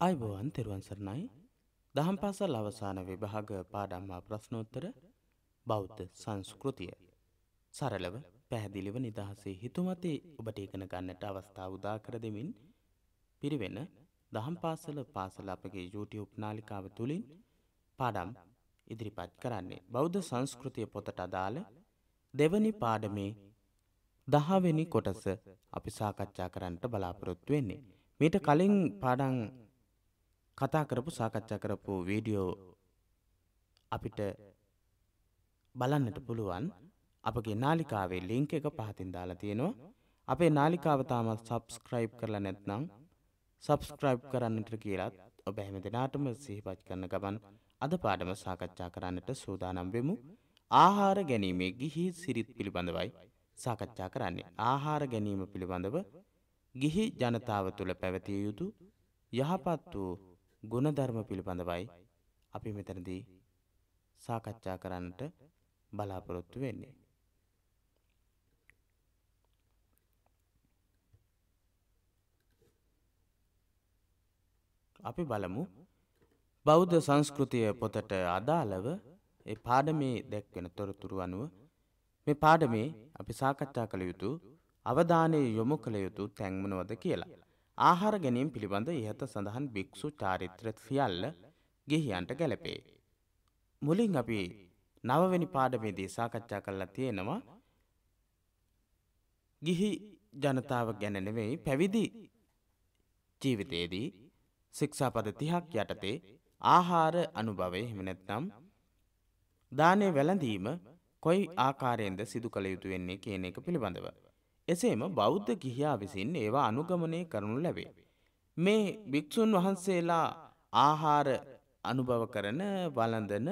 අයිබෝවන් තෙරුවන් සරණයි දහම් පාසල් අවසාන විභාග පාඩම්මා ප්‍රශ්නෝත්තර බෞද්ධ සංස්කෘතිය. සරලව පැහැදිලිව නිදහසේ හිතුමතේ ඔබට ඉගෙන ගන්නට අවස්ථාව උදා කර දෙමින් පිරිවෙන දහම් පාසල පාසල අපගේ YouTube නාලිකාව තුළින් පාඩම් ඉදිරිපත් කරන්නේ. බෞද්ධ සංස්කෘතිය පොතට අදාළ දෙවනි පාඩමේ දහවෙනි කොටස අපි සාකච්ඡා කරන්නට බලාපොරොත්තු වෙන්නේ. මීට කලින් පාඩම් කතා කරපු සාකච්ඡා කරපු වීඩියෝ අපිට බලන්නට පුළුවන් අපගේ නාලිකාවේ ලිංක් එක පහතින් දාලා තියෙනවා. අපේ නාලිකාව තාමත් සබස්ක්‍රයිබ් කරලා නැත්නම් සබස්ක්‍රයිබ් කරන්නට කියලාත් ඔබ හැම දෙනාටම සිහිපත් කරන ගමන් අද පාඩම සාකච්ඡා කරන්නට සූදානම් වෙමු. ආහාර ගැනීමේ ගිහි සිරිත් පිළිබඳවයි සාකච්ඡා කරන්නේ. ආහාර ගැනීම පිළිබඳව ගිහි ජනතාව තුළ පැවතිය යුතු යහපත් වූ ගුණධර්ම පිළිබඳවයි අපි මෙතනදී සාකච්ඡා කරන්නට බලාපොරොත්තු වෙන්නේ. අපි බලමු බෞද්ධ සංස්කෘතිය පොතට අදාළව ඒ පාඩමේ දැක්වෙන තොරතුරු අනුව මේ පාඩමේ අපි සාකච්ඡා කළ යුතු අවධානය යොමු කළ යුතු තැන්මනවද කියලා. ආහාර ගැනීම පිළිබඳ ඉහත සඳහන් භික්‍ෂු චාරිත්‍ර සියල්ල ගෙහියන්ට ගැලපේ. මුලින් අපි නවවැනි පාඩමේදී සාකච්ඡා කරලා තියෙනවා ගිහි ජනතාව ගැන නෙවෙයි පැවිදි ජීවිතයේදී ශික්ෂාපද තිහක් යටතේ ආහාර අනුභවය එහෙම නැත්නම් දානය වැළඳීම කොයි ආකාරයෙන්ද සිදු කළ යුතු වෙන්නේ කියන එක පිළිබඳව. එසේම බෞද්ධ ගිහියා විසින් ඒවා අනුගමනය කරනු ලැබේ. මේ භික්‍ෂූන් වහන්සේලා ආහාර අනුභව කරන වලඳන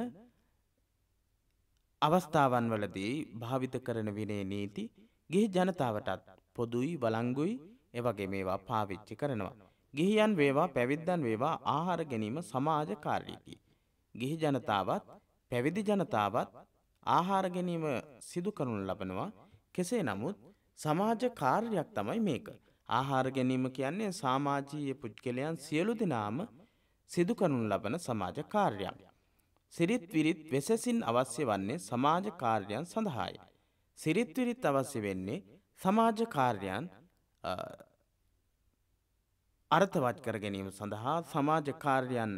අවස්ථාවන් වලදී භාවිත කරන විනේ නීති ගිහි ජනතාවටත් පොදුයි වලංගුයි එවගේ මේවා පාවිච්චි කරනවා. ගිහියන් වේවා පැවිද්දන් වේවා ආහාර ගැනීම සමාජ කාර්යකි. ගිහි ජනතාවත් පැවිදි ජනතාවත් ආහාර ගැනීම සිදු කරනු ලබනවා කෙසේ නමුත් සමාජ කාර්යයක් තමයි මේක. ආහාර ගැනීම කියන්නේ සාමාජීය පුද්ගලයන් සියලු දෙනාම සිදු කරනු ලබන සමාජ කාර්යයක්. සිරිත් විරිත් වෙසසින් අවශ්‍ය වන්නේ සමාජ කාර්යයන් සඳහායි. සිරිත් විරිත් අවශ්‍ය වෙන්නේ සමාජ කාර්යයන් අර්ථවත් කර ගැනීම සඳහා සමාජ කාර්යයන්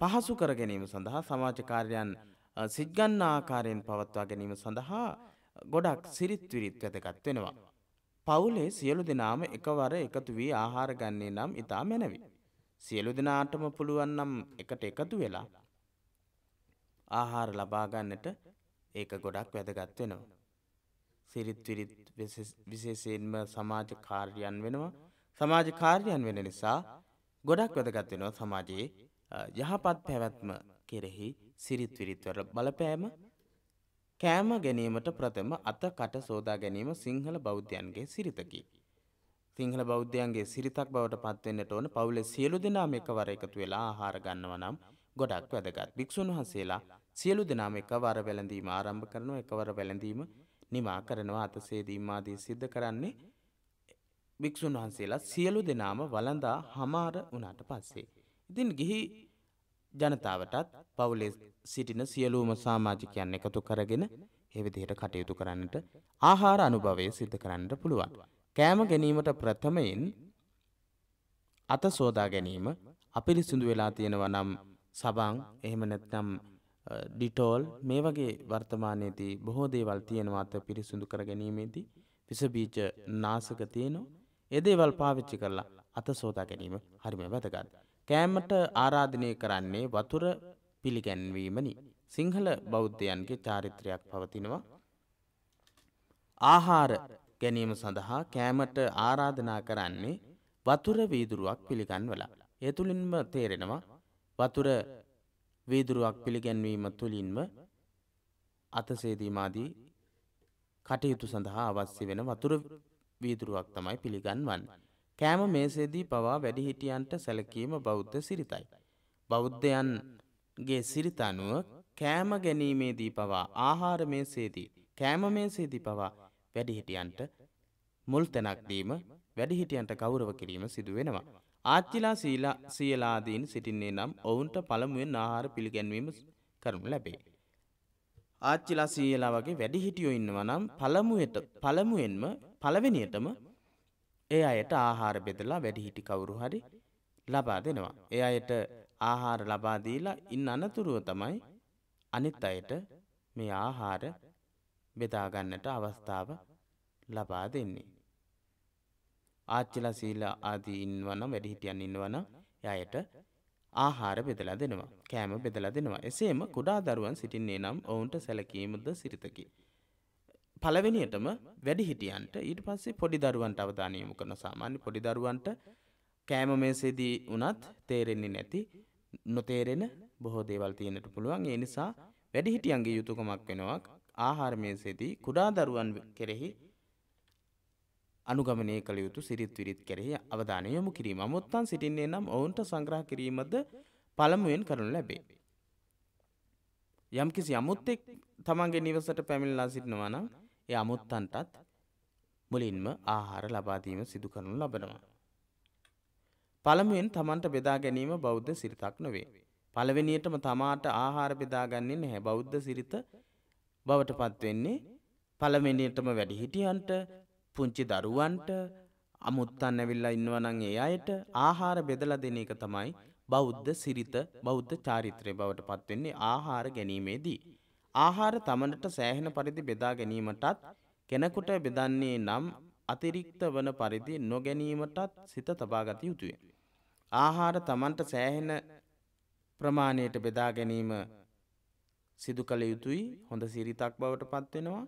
පහසු කර ගැනීම සඳහා සමාජ කාර්යයන් සිත්ගන්න ආකාරයෙන් පවත්වා ගැනීම සඳහා ගොඩක් සිරිත් විරිත් වැදගත් වෙනවා. පවුලේ සියලු දෙනාම එකවර එකතු වී ආහාර ගන්නේ නම් ඉතා මැනවි. සියලු දෙනාටම පුළුවන් නම් එකට එකතු වෙලා ආහාර ලබා ගන්නට ඒක ගොඩක් වැදගත් වෙනවා. සිරිත් විරිත් විශේෂයෙන්ම සමාජ කාර්යයන් වෙනවා. සමාජ කාර්යයන් වෙන නිසා ගොඩක් වැදගත් වෙනවා සමාජයේ යහපත් පැවැත්ම කෙරෙහි සිරිත් විරිත්වර බලපෑම කෑම ගැනීමට ප්‍රථම අත කට සෝදා ගැනීම සිංහල බෞද්ධයන්ගේ සිරිතකි. සිංහල බෞද්ධයන්ගේ සිරිතක් බවට පත්වෙන්නට ඕන පවුලේ සියලු දෙනාම එකවර එකතු වෙලා ආහාර ගන්නව නම් ගොඩක් වැදගත්. භික්ෂුන් වහන්සේලා සියලු දෙනාම එකවර වැළඳීම ආරම්භ කරනවා එකවර වැළඳීම නිමා කරනවා අතසේදීම් ආදී සිද්ධ කරන්නේ භික්ෂුන් වහන්සේලා සියලු දෙනාම වළඳා හමාර වුණාට පස්සේ. ඉතින් ගිහි ජනතාවටත් පවුලේ සිටින සියලූම සාමාජිකයන් එකතු කරගෙන එවිදිහට කටයුතු කරන්නට ආහාර අනුභවය සිද්ධ කරන්නට පුළුවන්. කෑම ගැනීමට ප්‍රථමයෙන් අත සෝදා ගැනීම අපිරිසිදු වෙලා තියෙනවා නම් සබං එහෙම නැත්නම් ඩිටෝල් මේ වගේ වර්තමානයේදී බොහෝ දේවල් තියෙනවා අත පිරිසිදු කර ගැනීමේදී විස බීජ නාශක තියෙනවා. ඒ දේවල් පාවිච්චි කරලා අත සෝදා ගැනීම හරිම වැදගත්. කෑමට ආරාධනය කරන්නේ වතුර පිළිගැන්වීමනි. සිංහල බෞද්ධයන්ගේ චාරිත්‍රයක් පවතිනවා. ආහාර ගැනීම සඳහා කෑමට ආරාධනා කරන්නේ වතුර වීදුරුවක් පිළිගන්වලා. ඒ තුළින්ම තේරෙනවා වතුර වීදුරුවක් පිළිගැන්වීම තුළින්ම අතසේදීමාදී කටයුතු සඳහා අවශ්‍ය වෙන වතුර වීදුරුවක් තමයි පිළිගන්වන්න. කෑම මේසේදී පවා වැඩිහිටියන්ට සැලකීම බෞද්ධ සිරිතයි. බෞද්ධයන්ගේ සිරිත අනුව කෑම ගැනීමේදී පවා ආහාර මේසේදී කෑම මේසේදී පවා වැඩිහිටියන්ට මුල් තැනක් දීම වැඩිහිටියන්ට ගෞරව කිරීම සිදු වෙනවා. ආච්චිලා සීලා සියලාදීන් සිටින්නේ නම් ඔවුන්ට පළමුවෙන් ආහාර පිළිගැන්වීම කරනු ලැබේ. ආච්චිලා සීයලා වගේ වැඩිහිටියෝ ඉන්නවා නම් පළමුවට පළමුවෙන්ම පළවෙනියටම ඒ අයට ආහාර බෙදලා වැඩිහිටි කවුරු හරි ලබා දෙනවා. ඒ අයට ආහාර ලබා දීලා ඉන් අනතුරුව තමයි අනිත් අයට මේ ආහාර බෙදා ගන්නට අවස්ථාව ලබා දෙන්නේ. ආච්චිලා සීලා ආදී ඉන්නවනම් වැඩිහිටියන් ඉන්නවනම් එයාට ආහාර බෙදලා දෙනවා. කෑම බෙදලා දෙනවා. එසේම කුඩා දරුවන් සිටින්නේ නම් ඔවුන්ට සැලකීමද සිරිතකි. පළවෙනියටම වැඩිහිටියන්ට ඊට පස්සේ පොඩි දරුවන්ට අවධානය යොමු කරන සාමාන්‍ය පොඩි දරුවන්ට කෑම මේසේදී වුණත් තේරෙන්නේ නැති නොතේරෙන බොහෝ දේවල් තියෙනට පුළුවන්. ඒ නිසා වැඩිහිටියන්ගේ යුතුයකමක් වෙනවා ආහාර මේසේදී කුඩා දරුවන් කෙරෙහි අනුගමනය කළ යුතු සිරිත් විරිත් කෙරෙහි අවධානය යොමු කිරීම. අමුත්තන් සිටින්නේ නම් ඔවුන්ට සංග්‍රහ කිරීමද පළමුවෙන් කරනු ලැබේ. යම්කිසි අමුත්තෙක් තමන්ගේ නිවසට පැමිණලා සිටිනවා නම් ඒ අමුත්තන්ටත් මුලින්ම ආහාර ලබා දීම සිදු කරනු ලබනවා. පළමුවෙන් තමන්ට බෙදා ගැනීම බෞද්ධ සිරිතක් නොවේ. පළවෙනියටම තමාට ආහාර බෙදාගන්නේ නැහැ බෞද්ධ සිරිත බවට පත්වෙන්නේ පළවෙනියටම වැඩිහිටියන්ට පුංචි දරුවන්ට අමුත්තන් ඇවිල්ලා ඉන්නවනං ඒ අයට ආහාර බෙදලා දෙන එක තමයි බෞද්ධ සිරිත බෞද්ධ චාරිත්‍රය බවට පත්වෙන්නේ ආහාර ගැනීමේදී. ආහාර තමනට සෑහෙන පරිදි බෙදා ගැනීමටත් කෙනෙකුට බෙදන්නේ නම් අතිරික්ත වන පරිදි නොගැනීමටත් සිත තබාගත යුතුය. ආහාර තමන්ට සෑහෙන ප්‍රමාණයට බෙදා ගැනීම සිදු කළ යුතුයි හොඳ සිරිතක් බවට පත්වෙනවා.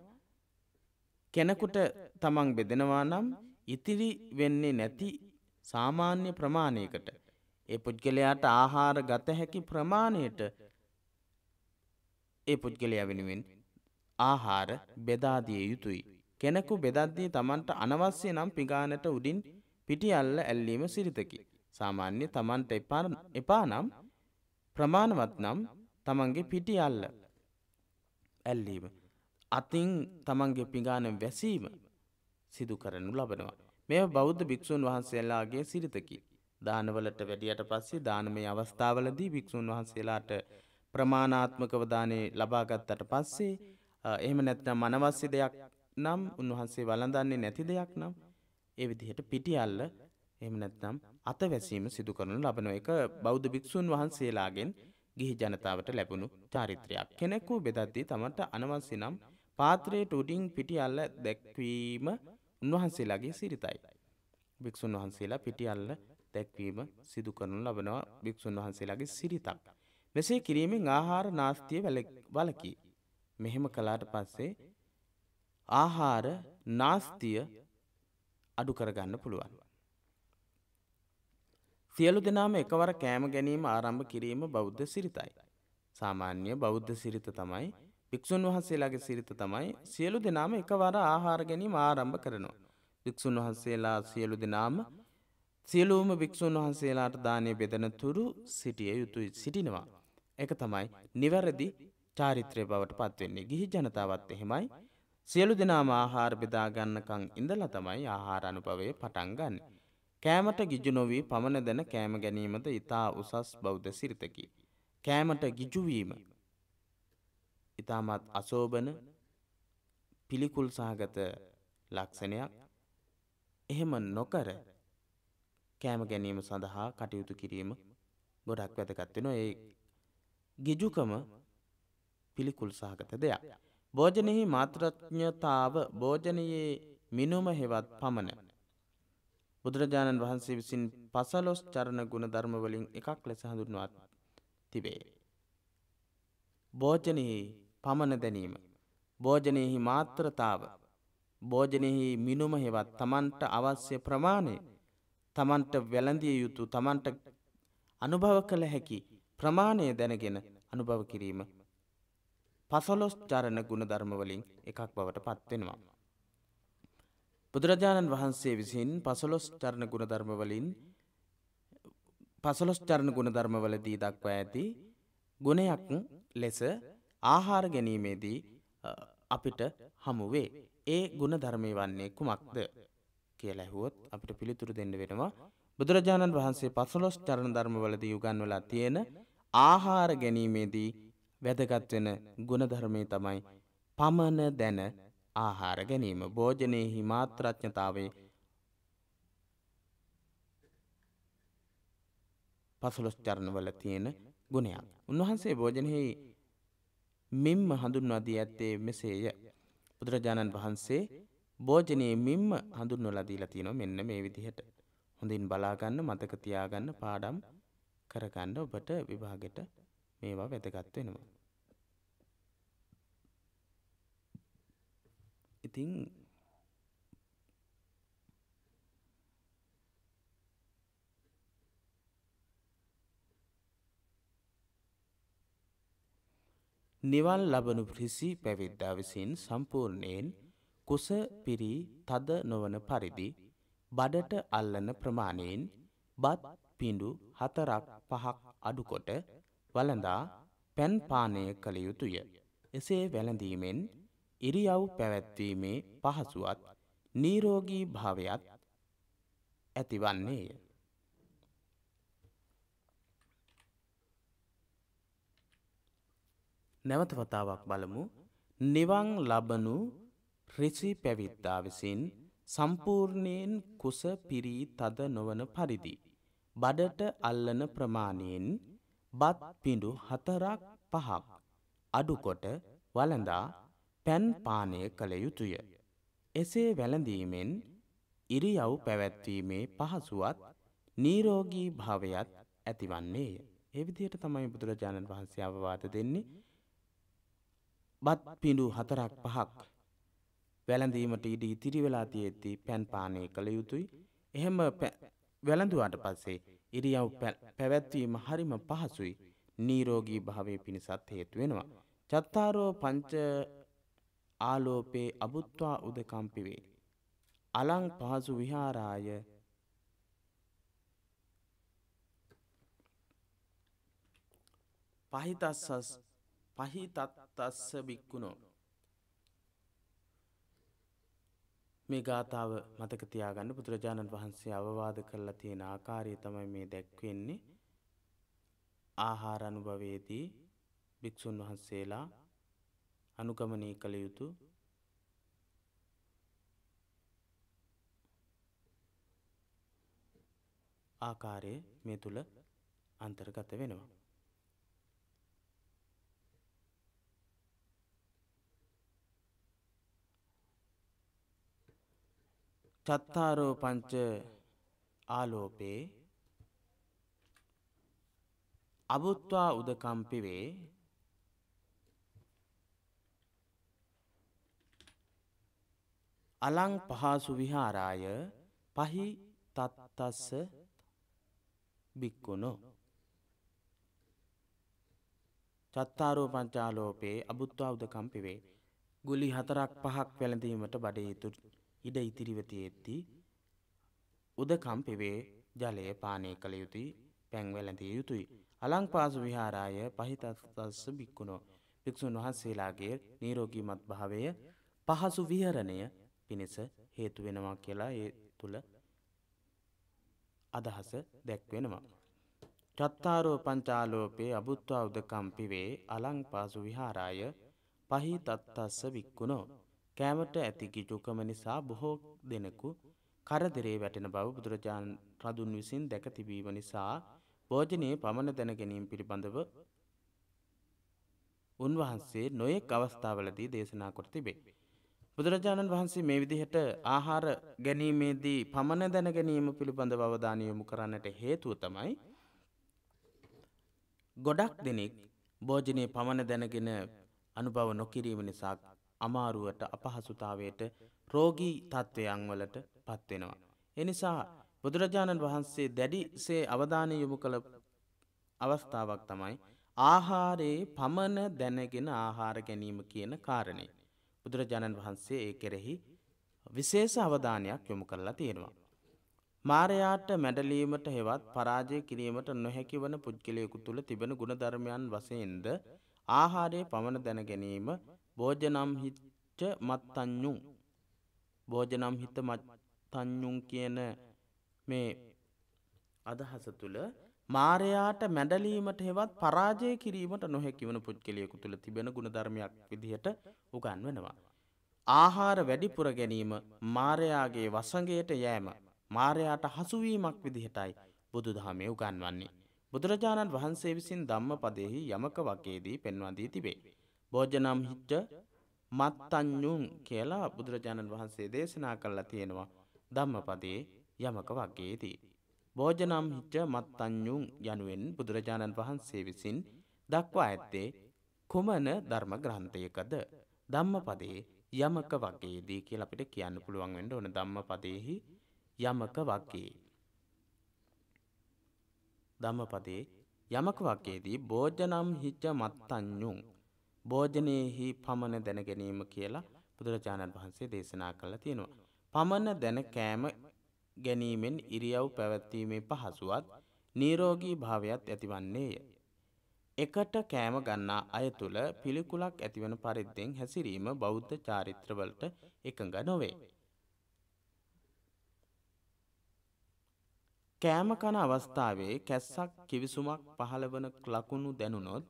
කෙනෙකුට තමන් බෙදෙනවා නම් ඉතිරි වෙන්නේ නැති සාමාන්‍ය ප්‍රමාණයකට ඒ පුද්ගලයාට ආහාර ගත හැකි ප්‍රමාණයට ඒ පුද්ගලයා වෙනුවෙන් ආහාර බෙදාදිය යුතුයි. කෙනෙකු බෙදද්දී තමන්ට අනවශ්‍ය නම් පිගානට උඩින් පිටි අල්ල ඇල්ලීම සිරිතකි. සාමාන්‍ය තමන්ට එපා නම් ප්‍රමාණවත් නම් තමන්ගේ පිටි අල්ල ඇල්ලීම. අතින් තමන්ගේ පිඟාන වැසීම සිදු කරනු ලබනවා. මේ බෞද්ධ භික්‍ෂූන් වහන්සේලාගේ සිරිතකි. දානවලට වැඩියට පස්සේ දානමය අවස්ථාවලදී භික්‍ෂූන් වහන්සේලාට ප්‍රමාණාත්මකවදානය ලබාගත්තට පස්සේ එහෙම නැත්නම් මනවස්්‍ය දෙයක් නම් උන්වහන්සේ වලඳන්නේ නැති දෙයක් නම් ඒ විදිහට පිටි අල්ල එහෙම නැත්නම් අතවැසීම සිදු කරනු ලබන එක බෞද්ධ භික්ෂූන් වහන්සේලාගෙන් ගිහි ජනතාවට ලැබුණු චාරිත්‍රයක්. කෙනෙකු බෙදද්දී තමට අනවශ්‍ය නම් පාත්‍රයට උඩින් පිටි අල්ල දැක්වීම උන්වහන්සේලාගේ සිරිතයි. භික්ෂුන් වහන්සේලා පිටි අල්ල දැක්වීම සිදු කරනු ලබනවා භික්ෂුන් වහන්සේලාගේ සිරිතක්. මෙසේ කිරීමෙන් ආහාර නාස්තිය වලකී. මෙහෙම කලාට පස්සේ ආහාර නාස්තිය අඩු කරගන්න පුළුවන්. සියලු දෙනාම එකවර කෑම ගැනීම ආරම්භ කිරීම බෞද්ධ සිරිතයි. සාමාන්‍ය බෞද්ධ සිරිත තමයි භික්‍ෂූන් වහන්සේලාගේ සිරිත තමයි සියලු දෙනාම එකවර ආහාර ගැනීම ආරම්භ කරනවා. භික්‍ෂූන් වහන්සේලා සියලු දෙනාම සියලූම භික්‍ෂූන් වහන්සේලාට දානය බෙදන තුරු සිටිය යුතුයි සිටිනවා. එක තමයි නිවැරදි චාරිත්‍රය බවට පත්වෙන්නේ ගිහි ජනතාවත් එහෙමයි සියලු දෙනාම ආහාර බෙදාගන්නකං ඉඳලා තමයි ආහාර අනුභවය පටන් ගන්න. කෑමට ගිජු නොවී පමණ දැන කෑම ගැනීමද ඉතා උසස් බෞද්ධ සිරිතකි. කෑමට ගිජුවීම ඉතාමත් අසෝභන පිළිකුල් සහගත ලක්ෂණයක් එහෙම නොකර කෑම ගැනීම සඳහා කටයුතු කිරීම ගොඩක් වැදගත්වෙන ඒ ගිජුකම පිළිකුල් සහගත දෙයක්. භෝජනයෙහි මාත්‍රඥතාව භෝජනයේ මිනුම හෙවත් පමණ. බුදුරජාණන් වහන්සේ විසින් පසලොස් චරණ ගුණ ධර්මවලින් එකක් ලෙස හඳුන්වාත් තිබේ. භෝජනයෙහි පමණ දැනීම. භෝජනයෙහි මාත්‍රතාව. භෝජනයෙහි මිනුම හෙවත් තමන්ට අවශ්‍ය ප්‍රමාණය තමන්ට වැළඳිය යුතු තමන්ට අනුභව කළ හැකි ප්‍රමාණය දැනගෙන අනුභව කිරීම පසලොස් චරණ ගුණ ධර්මවලින් එකක් බවට පත්වෙනවා. බුදුරජාණන් වහන්සේ විසින් පසලොස් චරණ ගුණ ධර්මවලින් පසලොස් චරණ ගුණ ධර්මවලදී දක්වා ඇති ගුණයක් ලෙස ආහාර ගැනීමේදී අපිට හමුවේ. ඒ ගුණ ධර්මය වන්නේ කුමක්ද කියලා ඇහුවොත් අපිට පිළිතුරු දෙන්න වෙනවා බුදුරජාණන් වහන්සේ පසළොස් චරණ ධර්මවලදී උගන්වලා තියෙන ආහාර ගැනීමේදී වැදගත් වෙන ගුණධර්මයේ තමයි පමන දැන ආහාර ගැනීම. භෝජනයේහි මාත්‍රඥතාවයේ පසළොස් චරණවල තියෙන ගුණයක්. උන්වහන්සේ භෝජනයෙහි මිම්ම හඳුන්වා දී ඇත්තේ මෙසේය. බුදුරජාණන් වහන්සේ භෝජනයේ මිම්ම හඳුන්වලා දීලා තියෙනවා මෙන්න මේ විදිහට. හොඳින් බලාගන්න මතක තියාගන්න පාඩම් කරගන්න ඔබට විභාගෙට මේවා වැදගත් වෙනවා. ඉතින් නිවල් ලබනු රිසි පැවිද්දා විසින් සම්පූර්ණයෙන් කුස පිරී තද නොවන පරිදි බඩට අල්ලන ප්‍රමාණයෙන් බත් පිඬු හතරක් පහක් අඩුකොට වළඳා පැන් පානය කළ යුතුය. එසේ වැළඳීමෙන් ඉරියව් පැවැත්වීමේ පහසුවත් නීරෝගී භාවයත් ඇතිවන්නේය. නැවත වතාවක් බලමු නිවන් ලබනු රිසි පැවිද්දා විසින් සම්පූර්ණයෙන් කුස පිරී තද නොවන පරිදි. බඩට අල්ලන ප්‍රමාණයෙන් බත් පිඩු හතරක් පහක් අඩුකොට වළඳා පැන් පානය කළ යුතුය. එසේ වැළඳීමෙන් ඉරියව් පැවැත්වීමේ පහසුවත් නීරෝගී භාවයත් ඇතිවන්නේය. එවිදියට තමයි බුදුරජාණන් වහන්සේ අවවාද දෙන්නේ බත් පිඩු හතරක් පහක් වැළඳීමට ඉඩ ඉතිරි වෙලා තියෙද්දී පැන් පානය කළ යුතුයි. එහෙම වැළඳුවාට පස්සේ ඉරියව් පැවැත්වීම හරිම පහසුයි. නීරෝගී භාවය පිණිසත් හේතු වෙනවා. චත්තාරෝ පංච ආලෝපේ අබුත්වා උදකම්පිවේ. අලං පහසු විහාරාය පහිතස්සස් පහිතත්තස්ස බික්කුණෝ මේ ගාථාව මතක තියාගන්න බුදුරජාණන් වහන්සේ අවවාද කරලා තියෙන ආකාරය තමයි මේ දැක්වෙන්නේ. ආහාර අනුභවයේදී භික්ෂුන් වහන්සේලා අනුගමනය කළ යුතු ආකාරය මේ තුල අන්තර්ගත වෙනවා. චත්තාරෝ පංච ආලෝපේ අබුත්වා උදකම්පිවේ අලං පහසු විහාරාය පහි තත්තස්ස බික්කුණු. චත්තාරෝ පංචාලෝපේ අබුත්වා උදකම්පිවේ. ගුලි හතරක් පහක් වැළඳීමට බඩේ යුතු ඉඩ ඉතිරිව තියෙද්දී උදකම් පෙවේ ජලය පානය කළ යුතුයි පැන් වැළඳිය යුතුයි. අලංපාසු විහාරාය පහිතස්ස බික්කුණෝ භික්ෂුන් වහන්සේලාගේ නිරෝගීමත් භාවය පහසු විහරණය පිණිස හේතු වෙනවා කියලා ඒ තුල අදහස දැක්වෙනවා. චත්තාරෝ පංචාලෝපේ අබුත්වා උදකම්පිවේ අලංපාසු විහාරාය පහි තත්තස්ස වික්කුණෝ කෑමට ඇති ගිජුකම නිසා බොහෝ දෙනෙකු කරදරේ වැටෙන බව බුදුරජාණන් රදුන් විසින් දැක තිබීම නිසා භෝජනයේ පමණ දැන ගැනීම පිළිබඳව උන්වහන්සේ නොයෙක් අවස්ථාවලදී දේශනා කොට තිබේ. බුදුරජාණන් වහන්සේ මේ විදිහට ආහාර ගැනීමේදී පමණ දැන ගැනීම පිළිබඳව අවධානය යොමු කරන්නට හේතුව තමයි ගොඩක් දෙනෙක් භෝජනයේ පමණ දැනගෙන අනුභව නොකිරීම නිසා අමාරුවට අපහසුතාවයට රෝගී තත්ත්වයන් වලට පත්වෙනවා. එනිසා බුදුරජාණන් වහන්සේ දැඩිසේ අවධානය යොමු කළ අවස්ථාවක් තමයි ආහාරයේ පමණ දැනගෙන ආහාර ගැනීම කියන කාරණය. බුදුරජාණන් වහන්සේ ඒ කෙරෙහි විශේෂ අවධානයක් යොමු කරලා තියෙනවා. මාරයාට මැඩලීමට හෙවත් පරාජය කිරීමට නොහැකි වන පුද්ගලයෙකු තුළ තිබෙන ගුණධර්මයන් වශයෙන්ද ආහාරයේ පමණ දැන ගැනීම භෝජනම් හිච්ච මත්තඤ්ඤුං භෝජනම් හිත තඥුන් කියන මේ අදහස තුළ මාරයාට මැඩලීමට හෙවත් පරාජය කිරීමට නොහැකිවන පුද්ගලයෙකු තුළ තිබෙන ගුණධර්මයක් විදිහට උගන්වනවා. ආහාර වැඩිපුර ගැනීම මාරයාගේ වසඟයට යෑම මාරයාට හසුවීමක් විදිහටයි බුදු දහමේ උගන්වන්නේ. බුදුරජාණන් වහන්සේ විසින් ධම්ම පදෙහි යමක වගේදී පෙන්වාදී තිබේ. භෝජනම් හිච්ච මත්තඥුන් කියලා බුදුරජාණන් වහන්සේ දේශනා කල්ලා තියෙනවා ධම්මපදේ යමක වගේදී. භෝජනම් හිච්ච මත්තඥුන් යනුවෙන් බුදුරජාණන් වහන්සේ විසින් දක්වා ඇත්තේ කුමන ධර්ම ග්‍රන්ථයකද ධම්මපදේ යමක වගේදී කියලා අපිට කියන්න පුළුවන් වෙන්න ඕන ධම්මපදේහි යමක වගේ ධම්මපදේ යමක වගේදී භෝජනම් හිච්ච මත්තඥුන් භෝජනයේහි පමණ දැන ගැනීම කියලා බුදුරජාණන් වහන්සේ දේශනා කළා තියෙනවා. පමණ දැන කෑම ගැනීමෙන් ඉරියව් පැවැත්වීමේ පහසුවත් නීරෝගී භාවයත් ඇතිවන්නේය. එකට කෑම ගන්නා අය තුළ පිළිකුලක් ඇතිවන පරිද්දෙන් හැසිරීම බෞද්ධ චාරිත්‍රවලට එකඟ නොවේ. කෑම කන අවස්ථාවේ කැස්සක් කිවිසුමක් පහළ වන ලකුණු දැනුනොත්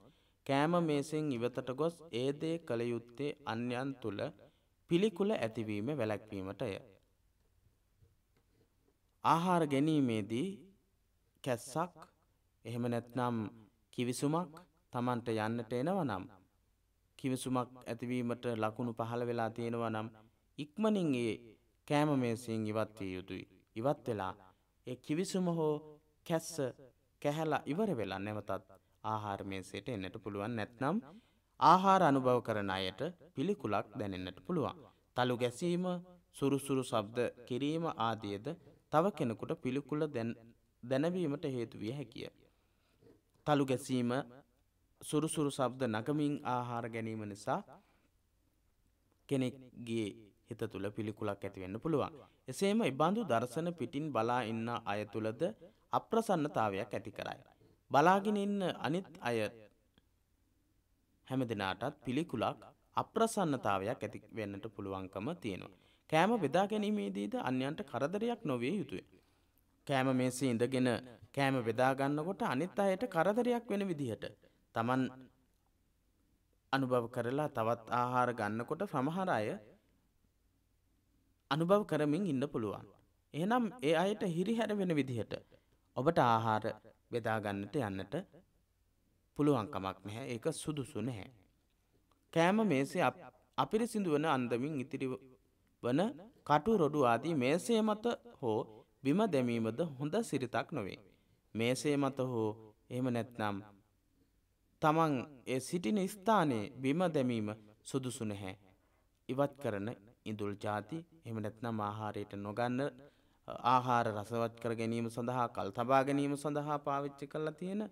කෑම මේසෙන් ඉවතට ගොස් ඒ දේ කළ යුත්තේ අන්‍යයන් තුළ පිළිකුල ඇතිවීම වැළැක්වීමටය. ආහාර ගැනීමේදී කැස්සක් එහෙම නැත්නම් කිවිසුමක් Tamanට යන්නට එනවා නම් කිවිසුමක් ඇතිවීමට ලකුණු පහළ වෙලා තියෙනවා නම් ඉක්මනින් ඒ කෑම මේසයෙන් ඉවත් විය යුතුයි. ඉවත් වෙලා ඒ කිවිසුම හෝ කැස්ස කැහැලා ඉවර වෙලා නැවතත් ආහාර මේසයට එන්නට පුළුවන් නැත්නම් ආහාර අනුභව කරන අයට පිළිකුලක් දැනෙන්නට පුළුවන්. තලු ගැසීම සුරුසුරු ශබ්ද කිරීම ආදියද තව කෙනෙකුට පිළිකුල දැනවීමට හේතු විය හැකිය. තලු ගැසීම සුරුසුරු ශබ්ද නගමින් ආහාර ගැනීම නිසා කෙනෙක්ගේ හිත තුළ පිළිකුලක් ඇතිවෙන්න පුළුවන්. එසේම ඉබඳු දර්ශන පිටින් බලා ඉන්න අය තුළද අප්‍රසන්නතාවයක් ඇති කරයි. බලාගෙන ඉන්න අනිත් අය හැම දෙනාටත් පිළිකුලක් අප්‍රසන්නතාවයක් ඇති වෙන්නට පුළුවන්කම තියෙනවා. කෑම බෙදා ගැනීමේදීද අන්‍යයන්ට කරදරයක් නොවිය යුතුය. කෑම මේසේ ඉඳගෙන කෑම බෙදා ගන්නකොට අනිත් අයට කරදරයක් වෙන විදිහට Taman අනුභව කරලා තවත් ආහාර ගන්නකොට සමහර අය අනුභව කරමින් ඉන්න පුළුවන්. එහෙනම් ඒ අයට හිරිහැර වෙන විදිහට ඔබට ආහාර බෙදා ගන්නට යන්නට පුළුවන්කමක් නැහැ. ඒක සුදුසු නැහැ. කෑම මේසේ අපිරිසිදු වන අන්දමින් ඉතිරි වන කටු රොඩු ආදී මේසේ මත හෝ බිම දැමීමද හොඳ සිරිතක් නොවේ. මේසේ මත හෝ එහෙම නැත්නම් තමන් ඒ සිටින ස්ථානයේ බිම දැමීම සුදුසු නැහැ. ඉවත් කරන ඉඳුල් ಜಾති එහෙම නැත්නම් ආහාරයට නොගන්න ආහාර රසවත් කර ගැනීම සඳහා කල් තබා ගැනීම සඳහා පාවිච්චි කරලා තියෙන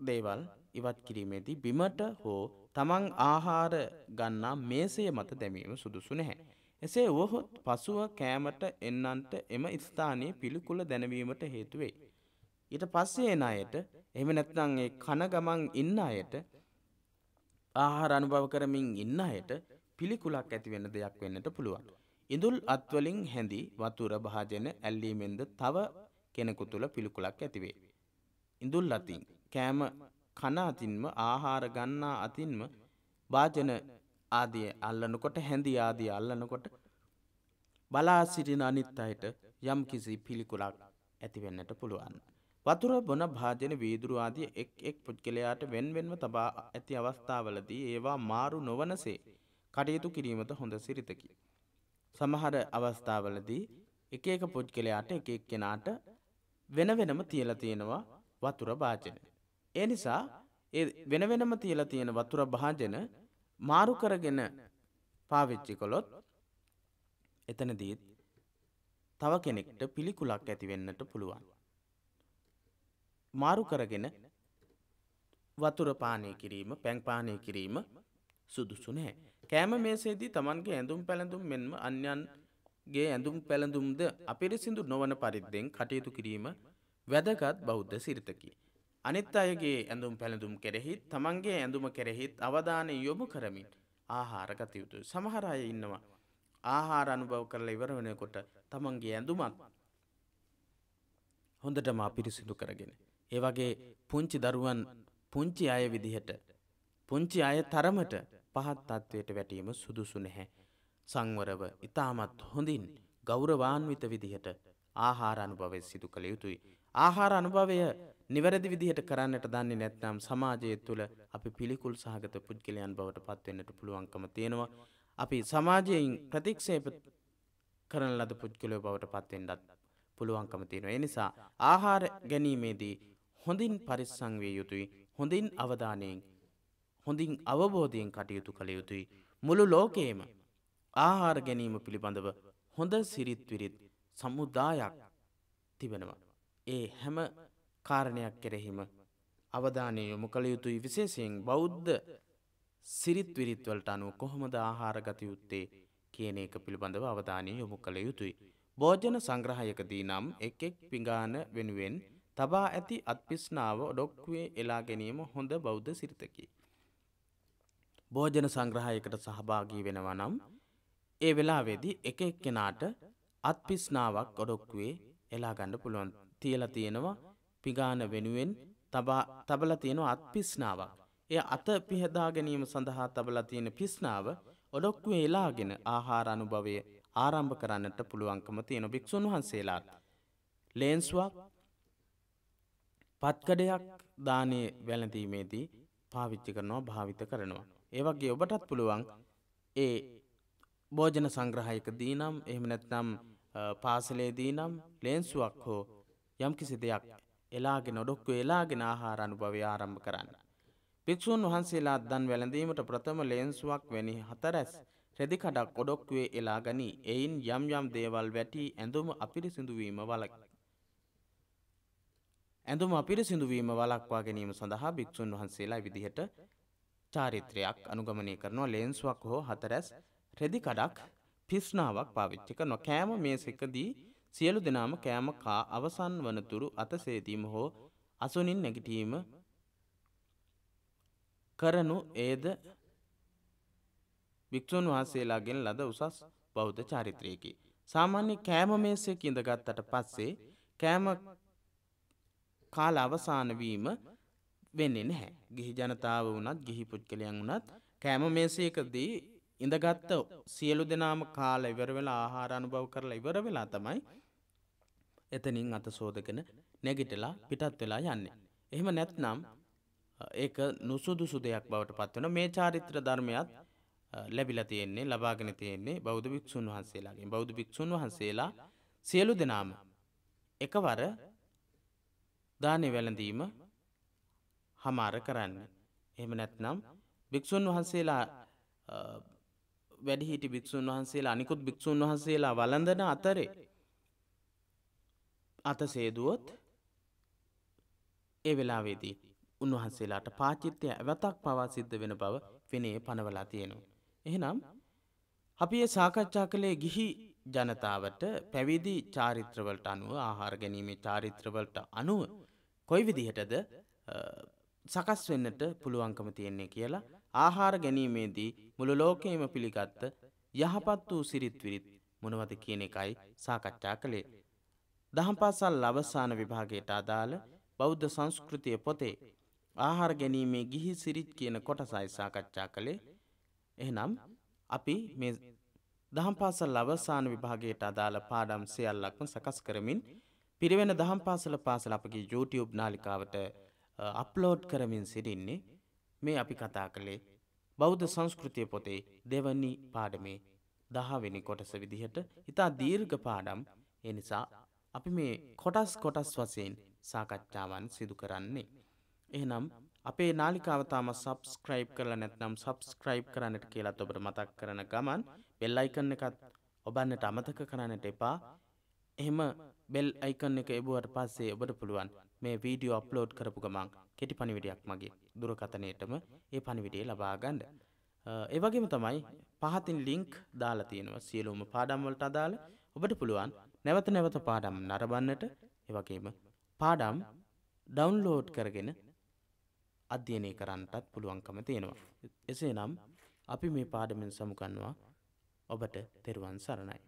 දේවල් ඉවත් කිරීමේදී බිමට හෝ තමන් ආහාර ගන්නා මේසය මත දැමීම සුදුසු නැහැ. එසේ වුවහොත් පසුව කෑමට එන්නන්ට එම ස්ථානයේ පිළිකුල දැනවීමට හේතු වෙයි. ඊට පස්සේ එන අයට එහෙම නැත්නම් ඒ කන ගමන් ඉන්න අයට ආහාර අනුභව කරමින් ඉන්න අයට පිළිකුලක් ඇති වෙන දෙයක් වෙන්නට පුළුවන්. ඉඳුල් අත්වලින් හැඳි වතුර භාජන ඇල්ලීමෙන්ද තව කෙනෙකු තුළ පිළිකුලක් ඇතිවේ. ඉඳුල් අතින් කෑම කන අතින්ම ආහාර ගන්නා අතින්ම භාජන ආදිය අල්ලනකොට හැඳි ආදිය අල්ලනකොට බලා සිටින අනිත් අයට යම් කිසි පිළිකුලක් ඇතිවෙන්නට පුළුවන්. වතුර බොන භාජන වීදුරු ආදිය එක් එක් පුද්ගලයාට වෙන්වෙන්ව තබා ඇති අවස්ථාවලදී ඒවා මාරු නොවනසේ කටයුතු කිරීමද හොඳ සිරිතකි. සමහර අවස්ථාවලදී එක එක පුද්ගලයාට එක එක් කෙනාට වෙන වෙනම තියලා තියෙනවා වතුර භාජන. ඒ නිසා ඒ වෙන වෙනම තියලා තියෙන වතුර භාජන මාරු කරගෙන පාවිච්චි කළොත් එතනදීත් තව කෙනෙක්ට පිළිකුලක් ඇති වෙන්නට පුළුවන්. මාරු කරගෙන වතුර පානය කිරීම පැන් පානය කිරීම සුදුසු නැහැ. කෑම මේසේදී Tamanගේ ඇඳුම් පැළඳුම් මෙන්ම අන්‍යයන්ගේ ඇඳුම් පැළඳුම්ද අපිරිසිදු නොවන පරිද්දෙන් කටයුතු කිරීම වැදගත් බෞද්ධ සිරිතකි. අනිත් අයගේ ඇඳුම් පැළඳුම් කෙරෙහිත් තමන්ගේ ඇඳුම කෙරෙහිත් අවධානය යොමු කරමින් ආහාර ගත යුතුයි. සමහර අය ඉන්නවා ආහාර අනුභව කරලා ඉවර වෙනකොට තමන්ගේ ඇඳුමත් හොඳටම අපිරිසිදු කරගෙන. ඒ වගේ පුංචි දරුවන් පුංචි අය විදිහට පුංචි අය තරමට පහත් තත්ත්වයට වැටීම සුදුසු නැහැ. සංවරව ඉතාමත් හොඳින් ගෞරවාන්විත විදිහට ආහාර අනුභවය සිදු කළ යුතුයි. ආහාර අනුභවය නිවැරදි විදිහට කරන්නට දන්නේ නැත්නම් සමාජය තුළ අපි පිළිකුල් සහගත පුද්ගලයන් බවට පත්වෙන්නට පුළුවන්කම තියෙනවා. අපි සමාජයෙන් ප්‍රතික්ෂේප කරන ලද පුද්ගලය බවට පත්වෙන්ඩත් පුළුවන්කම තියෙනවා. එනිසා ආහාර ගැනීමේදී හොඳින් පරිස්සං විය යුතුයි හොඳින් අවධානයෙන් හොඳින් අවබෝධයෙන් කටයුතු කළ යුතුයි. මුළු ලෝකයේම ආහාර ගැනීම පිළිබඳව හොඳ සිරිත් විරිත් සමුදායක් තිබෙනවා. ඒ හැම කාරණයක් කෙරෙහිම අවධානය යොමු කළ යුතුයි විශේෂයෙන් බෞද්ධ සිරිත් විරිත්වලට අනුව කොහොමද ආහාරගත යුත්තේ කියන එක පිළිබඳව අවධානය යොමු කළ යුතුයි. භෝජන සංග්‍රහයකදී නම් එක් එක් පිඟාන වෙනුවෙන් තබා ඇති අත්පිස්නාව ඩොක්වේ එලා ගැනීම හොඳ බෞද්ධ සිරිතකි. භෝජන සංග්‍රහයකට සහභාගී වෙනවා නම් ඒ වෙලාවේදී එක එක්කෙනාට අත්පිස්නාවක් ඔඩොක්වේ එලා ගන්න පුළුවන් තියලා තියෙනවා පිගාන වෙනුවෙන් තබල තියෙනවා අත්පිස්නාවක්. එය අත පිහදා ගැනීම සඳහා තබලා තියෙන පිස්නාව ඔඩොක්වේ එලාගෙන ආහාර අනුභවය ආරම්භ කරන්නට පුළුවන්කම තියෙන භික්‍ෂූන් වහන්සේලාත්. ලේන්ස්ුවක් පත්කඩයක් දානය වැලඳීමේදී පාවිච්චි කරනවා භාවිත කරනවා. ඒවගේ ඔබටත් පුළුවන් ඒ භෝජන සංග්‍රහයක දීනම් එහෙම නැත්නම් පාසලේදී නම් ලේන්සුවක් හෝ යම් කිසි දෙයක් එලාගෙන නොඩොක්කු එලාගෙන ආහාර අනුභවය ආරම්භ කරන්න. භික්‍ෂූන් වහන්සේලා දන් වැළඳීමට ප්‍රථම ලේන්සුවක් වැනි හතරැස් රෙදිකඩක් ඔඩොක්කුවේ එලා ගනී එයින් යම් යම් දේවල් වැටී ඇඳුම අපිරිසිදුවීම වලක්. ඇඳුම අපිරිසිදුවීම වලක්වා ගැනීම සඳහා භික්‍ෂූන් වහන්සේලා විදිහට චාරිත්‍රයක් අනුගමනය කරනවා ලේන්සුවක් හෝ හතරැස් රෙදිකඩක් පිස්නාවක් පාවිච්චි කරන කෑම මේසකදී සියලු දෙනාම කෑම කා අවසන් වනතුරු අතසේදීම හෝ අසුනින් නැගිටීම කරනු ඒද භික්‍ෂූන් වහන්සේලාගෙන් ලද උසස් බෞද්ධ චාරිත්‍රයකි. සාමාන්‍ය කෑම මේසෙක ඉඳගත්තට පස්සේ කෑම කාල අවසානවීම වෙන්නේ නැහැ. ගිහි ජනතාව වනත් ගිහි පුද්ගලයන් වනත් කෑම මේසයකදී ඉඳගත්ත සියලු දෙනාම කාල ඉවර වෙලා ආහාර අනුභව කරලා ඉවර වෙලා තමයි එතනින් අත සෝදගෙන නැගිටලා පිටත් වෙලා යන්නේ. එහෙම නැත්නම් ඒක නුසුදුසු දෙයක් බවට පත්වන මේ චාරිත්‍ර ධර්මයත් ලැබිලා තියෙන්නේ ලබාගෙන තියෙන්නේ බෞද්ධ භික්ෂුන් වහන්සේලාගෙන් බෞද්ධ භික්ෂුන් වහන්සේලා සියලු දෙනාම එකවර දානෙ වැළඳීම හමාර කරන්න. එහෙම නැත්නම් භික්ෂුන් වහන්සේලා වැඩිහිටි භික්‍ෂූන් වහන්සේලා අනිකුත් භික්‍ෂූන් වහන්සේලා වලඳන අතරේ අත සේදුවොත් ඒ වෙලාවේදී උන්වහන්සේලාට පාචිත්‍යය ඇවතක් පවා සිද්ධ වෙන බව වෙනේ පනවලා තියෙනවා. එහෙනම් අපි ඒ සාකච්ඡා කළේ ගිහි ජනතාවට පැවිදි චාරිත්‍රවලට අනුව ආහාර ගැනීමේ චාරිත්‍රවලට අනුව කොයි විදිහටද සකස් වෙන්නට පුළුවන්කම තියෙන්නේ කියලා ආහාර ගැනීමේදී මුළු ලෝකයේම පිළිගත්ත යහපත් වූ සිරිත් විරිත් මොනවද කියන එකයි සාකච්ඡා කළේ. දහම් පාසල් අවසාන විභාගයට අදාළ බෞද්ධ සංස්කෘතිය පොතේ ආහාර ගැනීමේ ගිහි සිරිත් කියන කොටසයි සාකච්ඡා කළේ. එහෙනම් අපි මේ දහම් පාසල් අවසාන විභාගයට අදාළ පාඩම් සියල්ලක්ම සකස් කරමින් පිරිවෙන දහම් පාසල පාසල අපගේ YouTube නාලිකාවට අප්ලෝඩ් කරමින් සිටින්නේ මේ අපි කතා කළේ බෞද්ධ සංස්කෘතිය පොතේ දෙවනි පාඩමේ දහවෙනි කොටස විදිහට ඉතා දීර්ඝ පාඩම් එනිසා අපි මේ කොටස් කොටස් වසයෙන් සාකච්ඡාවන් සිදු කරන්නේ. එහෙනම් අපේ නාලිකාවතාම සබස්ක්‍රයිබ් කරලා නැත්නම් සබස්ක්‍රයිබ් කරන්නට කියලත් ඔබට මතක් කරන ගමන් බෙල් අයිකන්න එකත් ඔබන්නට අමතක කරන්නට එපා එහෙම බෙල් අයිකන්න එක එබුවට පස්සේ ඔබට පුළුවන් මේ වීඩියෝ අප්ලෝඩ් කරපු ගමන් කෙටි පනිවිඩයක් මගේ දුරකතනයටම ඒ පනිවිඩිය ලබාගන්න. ඒවගේම තමයි පහතින් ලිංක් දාලා තියෙනවා සියලුම පාඩම්වලට අදාළ ඔබට පුළුවන් නැවත නැවත පාඩම් නරබන්නට එවගේම පාඩම් ඩවන්ලෝඩ් කරගෙන අධ්‍යයනය කරන්නටත් පුළුවන්කම තියෙනවා. එසේ නම් අපි මේ පාඩමෙන් සමුකන්නවා ඔබට තෙරුවන් සරණයි.